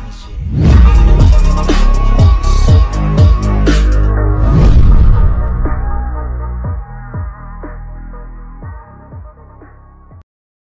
some shit.